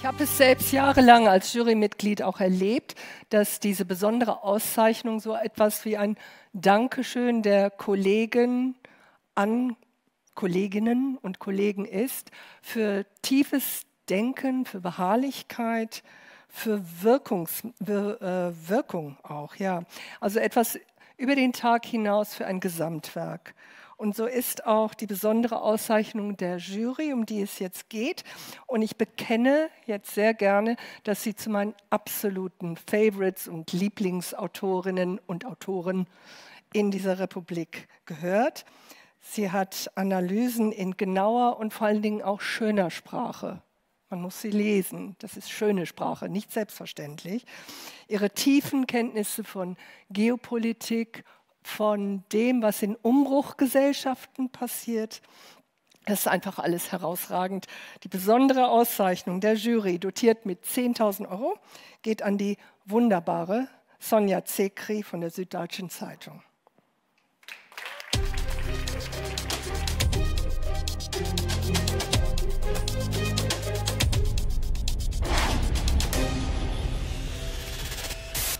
Ich habe es selbst jahrelang als Jurymitglied auch erlebt, dass diese besondere Auszeichnung so etwas wie ein Dankeschön der Kollegen an Kolleginnen und Kollegen ist für tiefes Denken, für Beharrlichkeit, für Wirkungs, Wir, äh, Wirkung auch, ja. Also etwas über den Tag hinaus für ein Gesamtwerk. Und so ist auch die besondere Auszeichnung der Jury, um die es jetzt geht. Und ich bekenne jetzt sehr gerne, dass sie zu meinen absoluten Favorites und Lieblingsautorinnen und Autoren in dieser Republik gehört. Sie hat Analysen in genauer und vor allen Dingen auch schöner Sprache. Man muss sie lesen. Das ist schöne Sprache, nicht selbstverständlich. Ihre tiefen Kenntnisse von Geopolitik, von dem, was in Umbruchgesellschaften passiert, das ist einfach alles herausragend. Die besondere Auszeichnung der Jury, dotiert mit 10.000 Euro, geht an die wunderbare Sonja Zekri von der Süddeutschen Zeitung.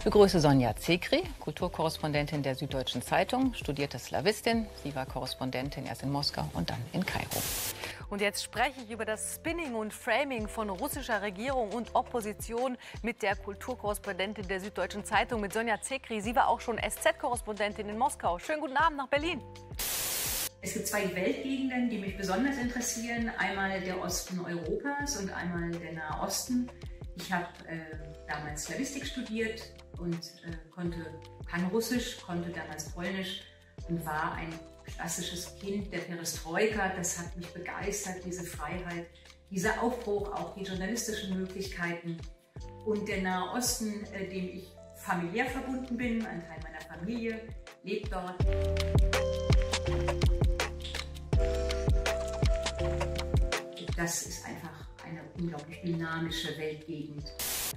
Ich begrüße Sonja Zekri, Kulturkorrespondentin der Süddeutschen Zeitung, studierte Slawistin. Sie war Korrespondentin erst in Moskau und dann in Kairo. Und jetzt spreche ich über das Spinning und Framing von russischer Regierung und Opposition mit der Kulturkorrespondentin der Süddeutschen Zeitung, mit Sonja Zekri. Sie war auch schon SZ-Korrespondentin in Moskau. Schönen guten Abend nach Berlin. Es gibt zwei Weltgegenden, die mich besonders interessieren. Einmal der Osten Europas und einmal der Nahe Osten. Ich habe äh, damals Slavistik studiert und äh, konnte, kann Russisch, konnte damals Polnisch und war ein klassisches Kind der Perestroika. Das hat mich begeistert, diese Freiheit, dieser Aufbruch, auch die journalistischen Möglichkeiten. Und der Nahe Osten, äh, dem ich familiär verbunden bin, ein Teil meiner Familie lebt dort. Das ist einfach eine unglaublich dynamische Weltgegend.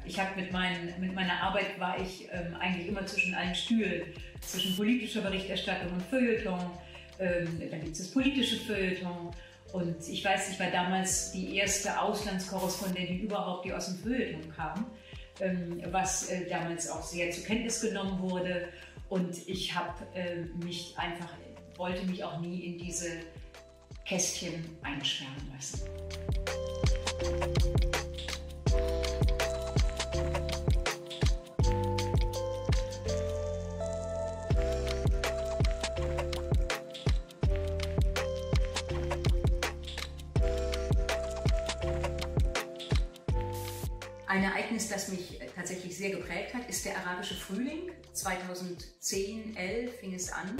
Ich habe mit, mit meiner Arbeit war ich ähm, eigentlich immer zwischen allen Stühlen, zwischen politischer Berichterstattung und Feuilleton. Ähm, dann gibt es das politische Feuilleton. Und ich weiß, ich war damals die erste Auslandskorrespondentin überhaupt, die aus dem Feuilleton kam, ähm, was äh, damals auch sehr zur Kenntnis genommen wurde. Und ich habe äh, mich einfach, wollte mich auch nie in diese Kästchen einsperren lassen. Ereignis, das mich tatsächlich sehr geprägt hat, ist der arabische Frühling. 2010, 11 fing es an.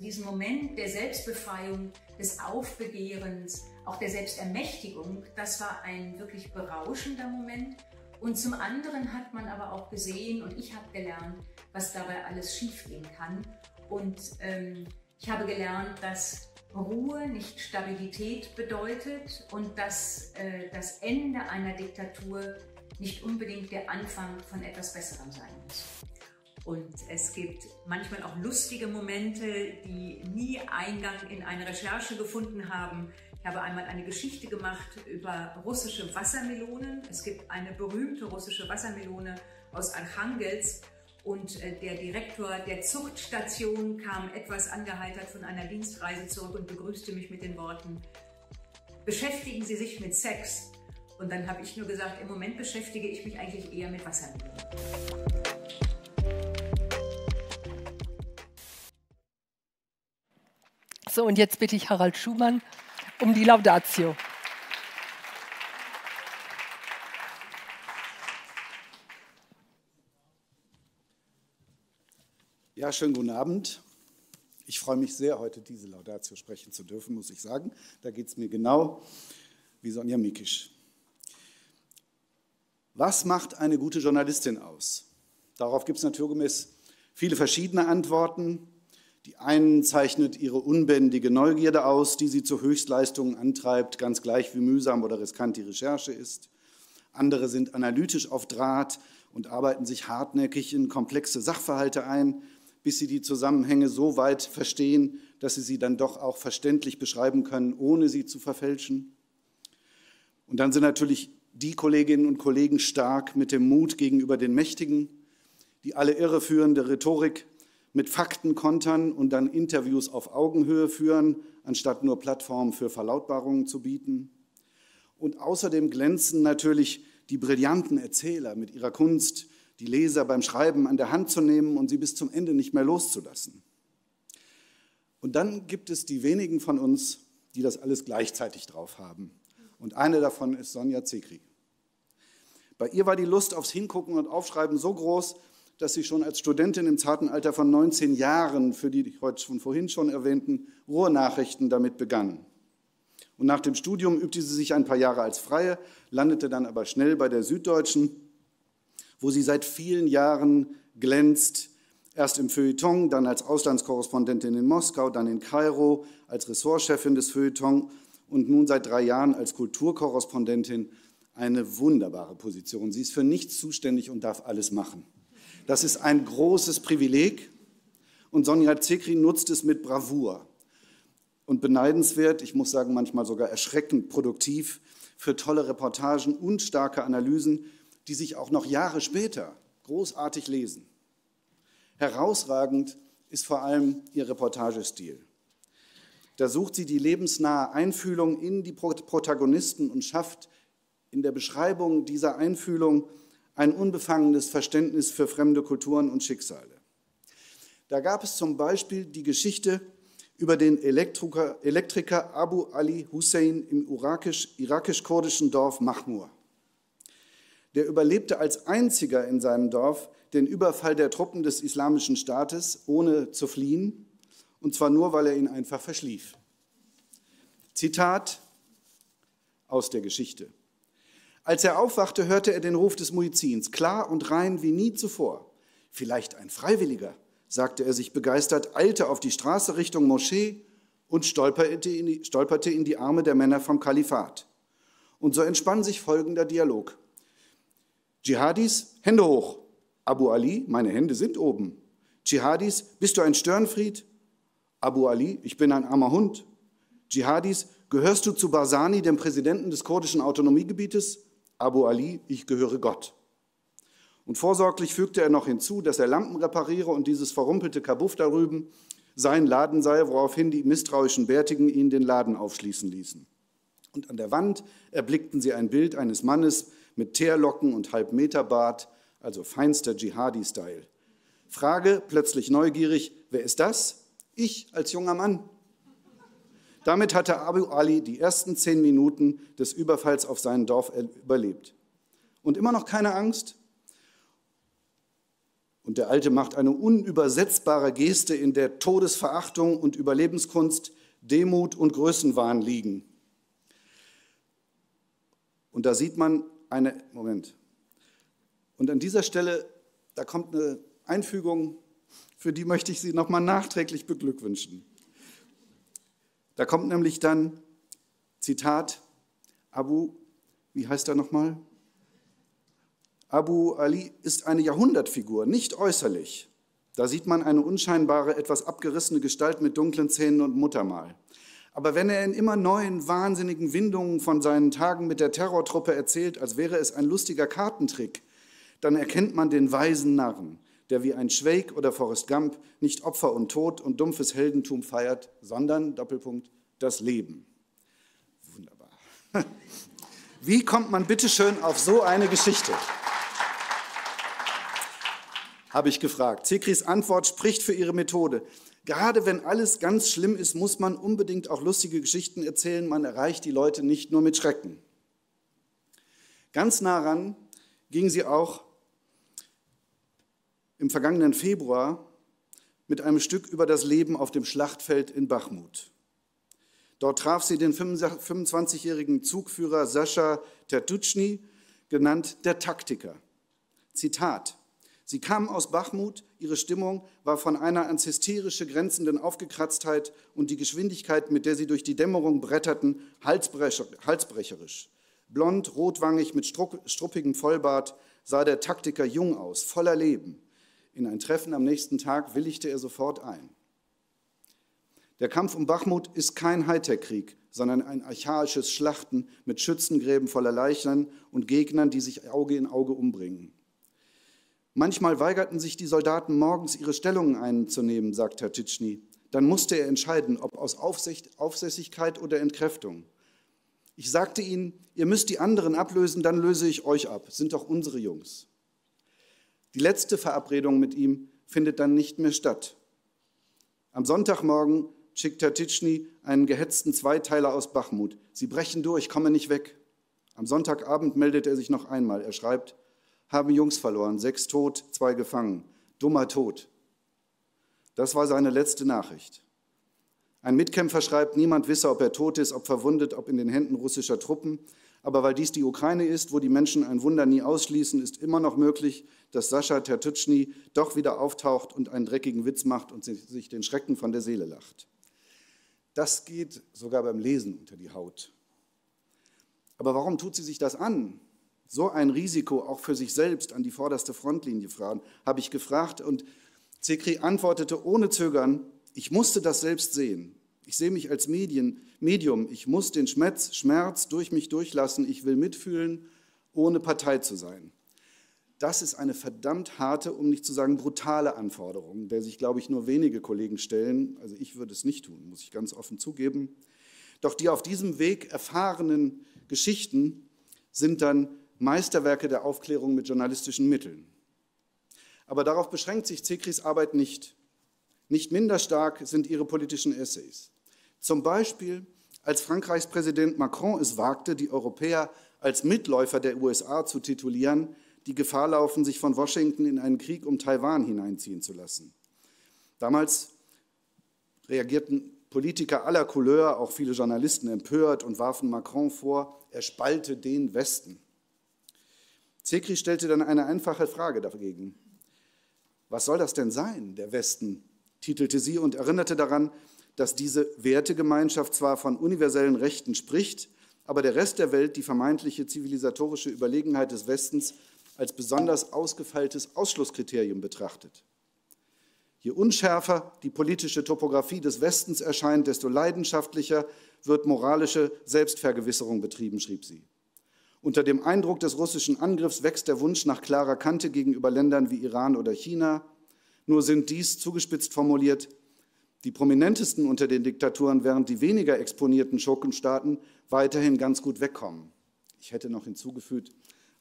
Diesen Moment der Selbstbefreiung, des Aufbegehrens, auch der Selbstermächtigung, das war ein wirklich berauschender Moment. Und zum anderen hat man aber auch gesehen und ich habe gelernt, was dabei alles schiefgehen kann. Und ähm, ich habe gelernt, dass Ruhe nicht Stabilität bedeutet und dass äh, das Ende einer Diktatur nicht unbedingt der Anfang von etwas Besserem sein muss. Und es gibt manchmal auch lustige Momente, die nie Eingang in eine Recherche gefunden haben. Ich habe einmal eine Geschichte gemacht über russische Wassermelonen. Es gibt eine berühmte russische Wassermelone aus Archangelsk und äh, der Direktor der Zuchtstation kam etwas angeheitert von einer Dienstreise zurück und begrüßte mich mit den Worten, beschäftigen Sie sich mit Sex. Und dann habe ich nur gesagt, im Moment beschäftige ich mich eigentlich eher mit Wassermelonen. So, und jetzt bitte ich Harald Schumann um die Laudatio. Ja, schönen guten Abend. Ich freue mich sehr, heute diese Laudatio sprechen zu dürfen, muss ich sagen. Da geht es mir genau wie Sonja Mikisch. Was macht eine gute Journalistin aus? Darauf gibt es naturgemäß viele verschiedene Antworten. Die einen zeichnet ihre unbändige Neugierde aus, die sie zu Höchstleistungen antreibt, ganz gleich wie mühsam oder riskant die Recherche ist. Andere sind analytisch auf Draht und arbeiten sich hartnäckig in komplexe Sachverhalte ein, bis sie die Zusammenhänge so weit verstehen, dass sie sie dann doch auch verständlich beschreiben können, ohne sie zu verfälschen. Und dann sind natürlich die Kolleginnen und Kollegen stark mit dem Mut gegenüber den Mächtigen, die alle irreführende Rhetorik mit Fakten kontern und dann Interviews auf Augenhöhe führen, anstatt nur Plattformen für Verlautbarungen zu bieten. Und außerdem glänzen natürlich die brillanten Erzähler mit ihrer Kunst, die Leser beim Schreiben an der Hand zu nehmen und sie bis zum Ende nicht mehr loszulassen. Und dann gibt es die wenigen von uns, die das alles gleichzeitig drauf haben. Und eine davon ist Sonja Zekri. Bei ihr war die Lust aufs Hingucken und Aufschreiben so groß, dass sie schon als Studentin im zarten Alter von 19 Jahren für die heute von vorhin schon erwähnten Ruhrnachrichten damit begann. Und nach dem Studium übte sie sich ein paar Jahre als Freie, landete dann aber schnell bei der Süddeutschen, wo sie seit vielen Jahren glänzt, erst im Feuilleton, dann als Auslandskorrespondentin in Moskau, dann in Kairo, als Ressortchefin des Feuilleton und nun seit drei Jahren als Kulturkorrespondentin eine wunderbare Position. Sie ist für nichts zuständig und darf alles machen. Das ist ein großes Privileg und Sonja Zekri nutzt es mit Bravour und beneidenswert, ich muss sagen manchmal sogar erschreckend produktiv für tolle Reportagen und starke Analysen, die sich auch noch Jahre später großartig lesen. Herausragend ist vor allem ihr Reportagestil. Da sucht sie die lebensnahe Einfühlung in die Protagonisten und schafft in der Beschreibung dieser Einfühlung ein unbefangenes Verständnis für fremde Kulturen und Schicksale. Da gab es zum Beispiel die Geschichte über den Elektriker, Elektriker Abu Ali Hussein im irakisch-kurdischen Dorf Mahmur. Der überlebte als einziger in seinem Dorf den Überfall der Truppen des Islamischen Staates, ohne zu fliehen, und zwar nur, weil er ihn einfach verschlief. Zitat aus der Geschichte. Als er aufwachte, hörte er den Ruf des Muizins, klar und rein wie nie zuvor. Vielleicht ein Freiwilliger, sagte er sich begeistert, eilte auf die Straße Richtung Moschee und stolperte in die, stolperte in die Arme der Männer vom Kalifat. Und so entspann sich folgender Dialog. Dschihadis, Hände hoch. Abu Ali, meine Hände sind oben. Dschihadis, bist du ein Störenfried? Abu Ali, ich bin ein armer Hund. Dschihadis, gehörst du zu Barzani, dem Präsidenten des kurdischen Autonomiegebietes? Abu Ali, ich gehöre Gott. Und vorsorglich fügte er noch hinzu, dass er Lampen repariere und dieses verrumpelte Kabuff darüben sein Laden sei, woraufhin die misstrauischen Bärtigen ihn den Laden aufschließen ließen. Und an der Wand erblickten sie ein Bild eines Mannes mit Teerlocken und Halbmeterbart, also feinster Dschihadi-Style. Frage, plötzlich neugierig, wer ist das? Ich als junger Mann. Damit hatte Abu Ali die ersten zehn Minuten des Überfalls auf sein Dorf überlebt. Und immer noch keine Angst? Und der Alte macht eine unübersetzbare Geste, in der Todesverachtung und Überlebenskunst, Demut und Größenwahn liegen. Und da sieht man eine, Moment. Und an dieser Stelle, da kommt eine Einfügung, für die möchte ich Sie nochmal nachträglich beglückwünschen. Da kommt nämlich dann, Zitat, Abu, wie heißt er nochmal? Abu Ali ist eine Jahrhundertfigur, nicht äußerlich. Da sieht man eine unscheinbare, etwas abgerissene Gestalt mit dunklen Zähnen und Muttermal. Aber wenn er in immer neuen, wahnsinnigen Windungen von seinen Tagen mit der Terrortruppe erzählt, als wäre es ein lustiger Kartentrick, dann erkennt man den weisen Narren, der wie ein Schweig oder Forrest Gump nicht Opfer und Tod und dumpfes Heldentum feiert, sondern, Doppelpunkt, das Leben. Wunderbar. Wie kommt man bitteschön auf so eine Geschichte? Habe ich gefragt. Zekris Antwort spricht für ihre Methode. Gerade wenn alles ganz schlimm ist, muss man unbedingt auch lustige Geschichten erzählen. Man erreicht die Leute nicht nur mit Schrecken. Ganz nah ran ging sie auch im vergangenen Februar mit einem Stück über das Leben auf dem Schlachtfeld in Bachmut. Dort traf sie den 25-jährigen Zugführer Sascha Tertutschny, genannt der Taktiker. Zitat. Sie kam aus Bachmut, ihre Stimmung war von einer ans hysterische grenzenden Aufgekratztheit und die Geschwindigkeit, mit der sie durch die Dämmerung bretterten, halsbrecherisch. Blond, rotwangig, mit struppigem Vollbart sah der Taktiker jung aus, voller Leben. In ein Treffen am nächsten Tag willigte er sofort ein. Der Kampf um Bachmut ist kein Hightech-Krieg, sondern ein archaisches Schlachten mit Schützengräben voller Leichen und Gegnern, die sich Auge in Auge umbringen. Manchmal weigerten sich die Soldaten morgens ihre Stellungen einzunehmen, sagt Herr Titschny. Dann musste er entscheiden, ob aus Aufsässigkeit oder Entkräftung. Ich sagte ihnen, ihr müsst die anderen ablösen, dann löse ich euch ab. Sind doch unsere Jungs. Die letzte Verabredung mit ihm findet dann nicht mehr statt. Am Sonntagmorgen schickt Herr Titschny einen gehetzten Zweiteiler aus Bachmut. Sie brechen durch, komme nicht weg. Am Sonntagabend meldet er sich noch einmal. Er schreibt, haben Jungs verloren, sechs tot, zwei gefangen. Dummer Tod. Das war seine letzte Nachricht. Ein Mitkämpfer schreibt, niemand wisse, ob er tot ist, ob verwundet, ob in den Händen russischer Truppen. Aber weil dies die Ukraine ist, wo die Menschen ein Wunder nie ausschließen, ist immer noch möglich, dass Sascha Tertutschny doch wieder auftaucht und einen dreckigen Witz macht und sich den Schrecken von der Seele lacht. Das geht sogar beim Lesen unter die Haut. Aber warum tut sie sich das an? So ein Risiko auch für sich selbst an die vorderste Frontlinie fahren, habe ich gefragt und Zekri antwortete ohne Zögern, ich musste das selbst sehen. Ich sehe mich als Medien, Medium. Ich muss den Schmerz, Schmerz durch mich durchlassen. Ich will mitfühlen, ohne Partei zu sein. Das ist eine verdammt harte, um nicht zu sagen brutale Anforderung, der sich, glaube ich, nur wenige Kollegen stellen. Also ich würde es nicht tun, muss ich ganz offen zugeben. Doch die auf diesem Weg erfahrenen Geschichten sind dann Meisterwerke der Aufklärung mit journalistischen Mitteln. Aber darauf beschränkt sich Zekris Arbeit nicht. Nicht minder stark sind ihre politischen Essays. Zum Beispiel, als Frankreichs Präsident Macron es wagte, die Europäer als Mitläufer der USA zu titulieren, die Gefahr laufen, sich von Washington in einen Krieg um Taiwan hineinziehen zu lassen. Damals reagierten Politiker aller Couleur, auch viele Journalisten empört und warfen Macron vor, er spalte den Westen. Zekri stellte dann eine einfache Frage dagegen. Was soll das denn sein, der Westen? titelte sie und erinnerte daran, dass diese Wertegemeinschaft zwar von universellen Rechten spricht, aber der Rest der Welt die vermeintliche zivilisatorische Überlegenheit des Westens als besonders ausgefeiltes Ausschlusskriterium betrachtet. Je unschärfer die politische Topographie des Westens erscheint, desto leidenschaftlicher wird moralische Selbstvergewisserung betrieben, schrieb sie. Unter dem Eindruck des russischen Angriffs wächst der Wunsch nach klarer Kante gegenüber Ländern wie Iran oder China, nur sind dies, zugespitzt formuliert, die prominentesten unter den Diktaturen, während die weniger exponierten Schurkenstaaten weiterhin ganz gut wegkommen. Ich hätte noch hinzugefügt,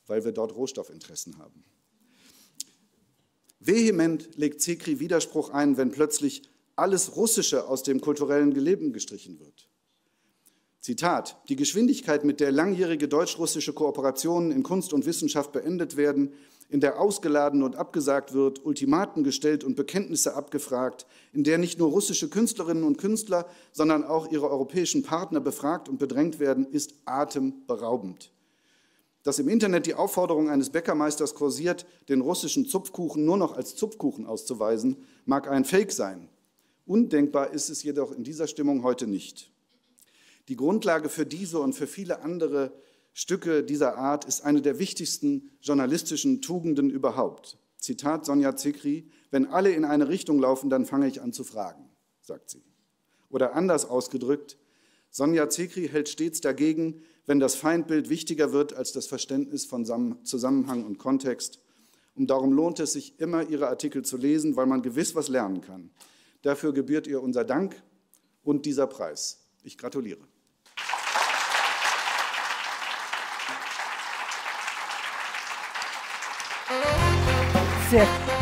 weil wir dort Rohstoffinteressen haben. Vehement legt Zekri Widerspruch ein, wenn plötzlich alles Russische aus dem kulturellen Geleben gestrichen wird. Zitat, die Geschwindigkeit, mit der langjährige deutsch-russische Kooperationen in Kunst und Wissenschaft beendet werden, in der ausgeladen und abgesagt wird, Ultimaten gestellt und Bekenntnisse abgefragt, in der nicht nur russische Künstlerinnen und Künstler, sondern auch ihre europäischen Partner befragt und bedrängt werden, ist atemberaubend. Dass im Internet die Aufforderung eines Bäckermeisters kursiert, den russischen Zupfkuchen nur noch als Zupfkuchen auszuweisen, mag ein Fake sein. Undenkbar ist es jedoch in dieser Stimmung heute nicht. Die Grundlage für diese und für viele andere Stücke dieser Art ist eine der wichtigsten journalistischen Tugenden überhaupt. Zitat Sonja Zikri, wenn alle in eine Richtung laufen, dann fange ich an zu fragen, sagt sie. Oder anders ausgedrückt, Sonja Zikri hält stets dagegen, wenn das Feindbild wichtiger wird als das Verständnis von Zusammenhang und Kontext. Und darum lohnt es sich immer, ihre Artikel zu lesen, weil man gewiss was lernen kann. Dafür gebührt ihr unser Dank und dieser Preis. Ich gratuliere. Sehr.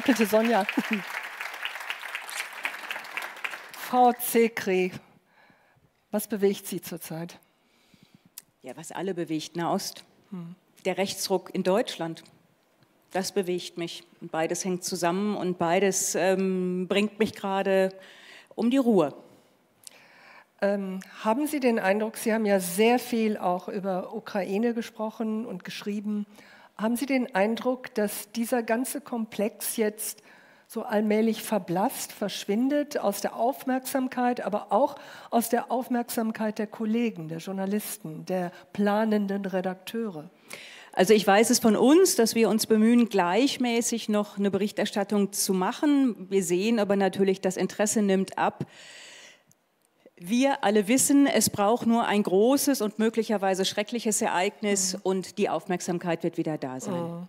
Doppelte Sonja. Frau Zekri, was bewegt Sie zurzeit? Ja, was alle bewegt, Nahost. Hm. Der Rechtsruck in Deutschland. Das bewegt mich. Beides hängt zusammen und beides ähm, bringt mich gerade um die Ruhe. Ähm, haben Sie den Eindruck, Sie haben ja sehr viel auch über Ukraine gesprochen und geschrieben, haben Sie den Eindruck, dass dieser ganze Komplex jetzt so allmählich verblasst, verschwindet aus der Aufmerksamkeit, aber auch aus der Aufmerksamkeit der Kollegen, der Journalisten, der planenden Redakteure? Also ich weiß es von uns, dass wir uns bemühen, gleichmäßig noch eine Berichterstattung zu machen. Wir sehen aber natürlich, das Interesse nimmt ab. Wir alle wissen, es braucht nur ein großes und möglicherweise schreckliches Ereignis mhm. und die Aufmerksamkeit wird wieder da sein. Mhm.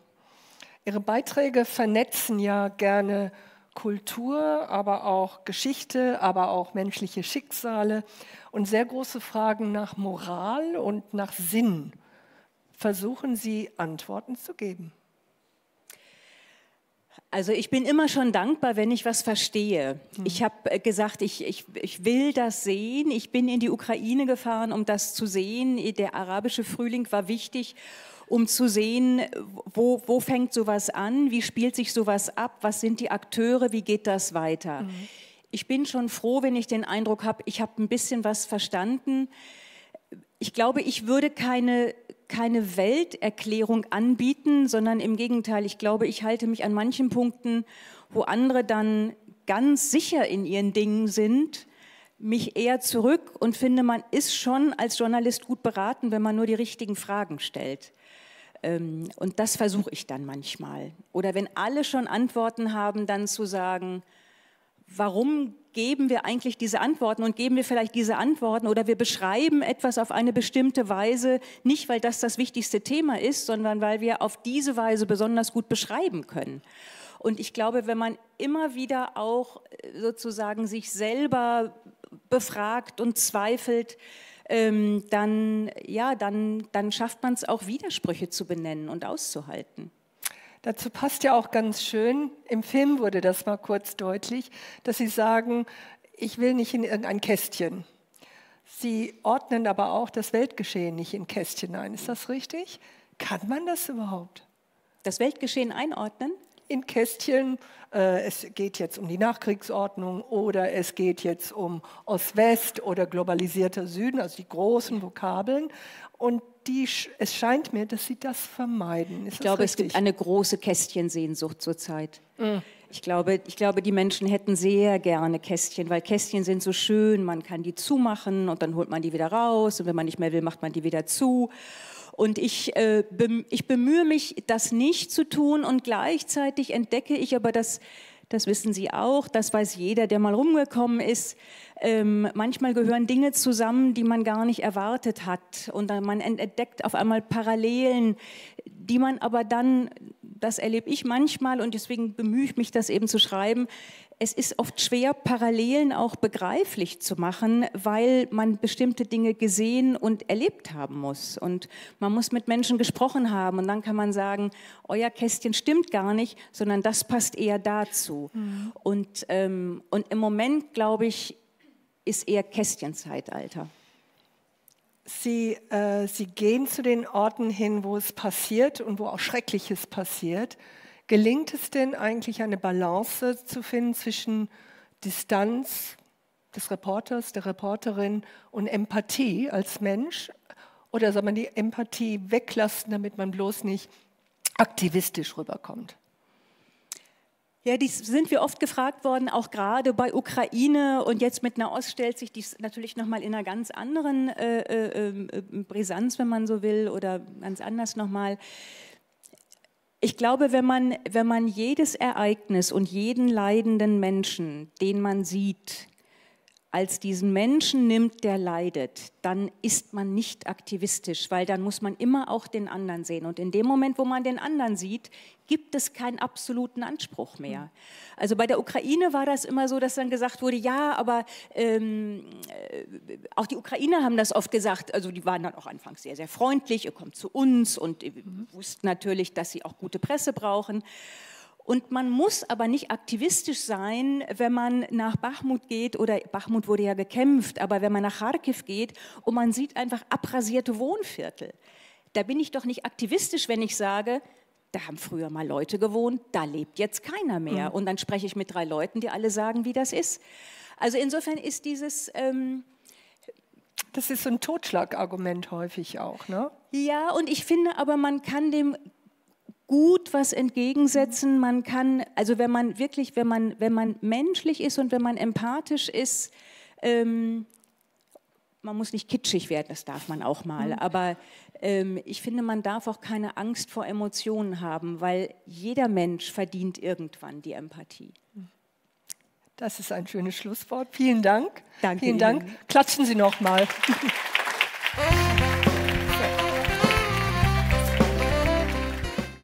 Ihre Beiträge vernetzen ja gerne Kultur, aber auch Geschichte, aber auch menschliche Schicksale und sehr große Fragen nach Moral und nach Sinn. Versuchen Sie Antworten zu geben? Also ich bin immer schon dankbar, wenn ich was verstehe. Mhm. Ich habe äh, gesagt, ich, ich, ich will das sehen. Ich bin in die Ukraine gefahren, um das zu sehen. Der arabische Frühling war wichtig, um zu sehen, wo, wo fängt sowas an, wie spielt sich sowas ab, was sind die Akteure, wie geht das weiter. Mhm. Ich bin schon froh, wenn ich den Eindruck habe, ich habe ein bisschen was verstanden. Ich glaube, ich würde keine keine Welterklärung anbieten, sondern im Gegenteil, ich glaube, ich halte mich an manchen Punkten, wo andere dann ganz sicher in ihren Dingen sind, mich eher zurück und finde, man ist schon als Journalist gut beraten, wenn man nur die richtigen Fragen stellt. Ähm, und das versuche ich dann manchmal. Oder wenn alle schon Antworten haben, dann zu sagen, warum geben wir eigentlich diese Antworten und geben wir vielleicht diese Antworten oder wir beschreiben etwas auf eine bestimmte Weise, nicht weil das das wichtigste Thema ist, sondern weil wir auf diese Weise besonders gut beschreiben können. Und ich glaube, wenn man immer wieder auch äh, sozusagen sich selber befragt und zweifelt, ähm, dann, ja, dann, dann schafft man es auch, Widersprüche zu benennen und auszuhalten. Dazu passt ja auch ganz schön, im Film wurde das mal kurz deutlich, dass Sie sagen, ich will nicht in irgendein Kästchen. Sie ordnen aber auch das Weltgeschehen nicht in Kästchen ein. Ist das richtig? Kann man das überhaupt? Das Weltgeschehen einordnen? In Kästchen, äh, es geht jetzt um die Nachkriegsordnung oder es geht jetzt um Ost-West oder globalisierter Süden, also die großen Vokabeln. Und die, es scheint mir, dass sie das vermeiden. Ist ich glaube, richtig? es gibt eine große Kästchensehnsucht zurzeit. Mhm. Ich glaube, ich glaube, die Menschen hätten sehr gerne Kästchen, weil Kästchen sind so schön, man kann die zumachen und dann holt man die wieder raus und wenn man nicht mehr will, macht man die wieder zu. Und ich, äh, ich bemühe mich, das nicht zu tun und gleichzeitig entdecke ich aber, dass das wissen Sie auch, das weiß jeder, der mal rumgekommen ist. Ähm, manchmal gehören Dinge zusammen, die man gar nicht erwartet hat. Und man entdeckt auf einmal Parallelen, die man aber dann, das erlebe ich manchmal und deswegen bemühe ich mich, das eben zu schreiben, es ist oft schwer, Parallelen auch begreiflich zu machen, weil man bestimmte Dinge gesehen und erlebt haben muss. Und man muss mit Menschen gesprochen haben und dann kann man sagen, euer Kästchen stimmt gar nicht, sondern das passt eher dazu. Mhm. Und, ähm, und im Moment, glaube ich, ist eher Kästchenzeitalter. Sie, äh, Sie gehen zu den Orten hin, wo es passiert und wo auch Schreckliches passiert. Gelingt es denn eigentlich eine Balance zu finden zwischen Distanz des Reporters, der Reporterin und Empathie als Mensch? Oder soll man die Empathie weglassen, damit man bloß nicht aktivistisch rüberkommt? Ja, dies sind wir oft gefragt worden, auch gerade bei Ukraine und jetzt mit Nahost stellt sich dies natürlich nochmal in einer ganz anderen äh, äh, äh, Brisanz, wenn man so will, oder ganz anders nochmal. Ich glaube, wenn man, wenn man jedes Ereignis und jeden leidenden Menschen, den man sieht, als diesen Menschen nimmt, der leidet, dann ist man nicht aktivistisch, weil dann muss man immer auch den anderen sehen. Und in dem Moment, wo man den anderen sieht, gibt es keinen absoluten Anspruch mehr. Also bei der Ukraine war das immer so, dass dann gesagt wurde, ja, aber ähm, äh, auch die Ukrainer haben das oft gesagt, also die waren dann auch anfangs sehr, sehr freundlich, ihr kommt zu uns und wussten natürlich, dass sie auch gute Presse brauchen. Und man muss aber nicht aktivistisch sein, wenn man nach Bachmut geht, oder Bachmut wurde ja gekämpft, aber wenn man nach Kharkiv geht und man sieht einfach abrasierte Wohnviertel. Da bin ich doch nicht aktivistisch, wenn ich sage, da haben früher mal Leute gewohnt, da lebt jetzt keiner mehr. Mhm. Und dann spreche ich mit drei Leuten, die alle sagen, wie das ist. Also insofern ist dieses... Ähm, das ist so ein Totschlagargument häufig auch, ne? Ja, und ich finde aber, man kann dem gut was entgegensetzen. Man kann, also wenn man wirklich, wenn man, wenn man menschlich ist und wenn man empathisch ist, ähm, man muss nicht kitschig werden, das darf man auch mal, mhm. aber ähm, ich finde, man darf auch keine Angst vor Emotionen haben, weil jeder Mensch verdient irgendwann die Empathie. Das ist ein schönes Schlusswort. Vielen Dank. Danke. Vielen Dank. Klatschen Sie noch mal.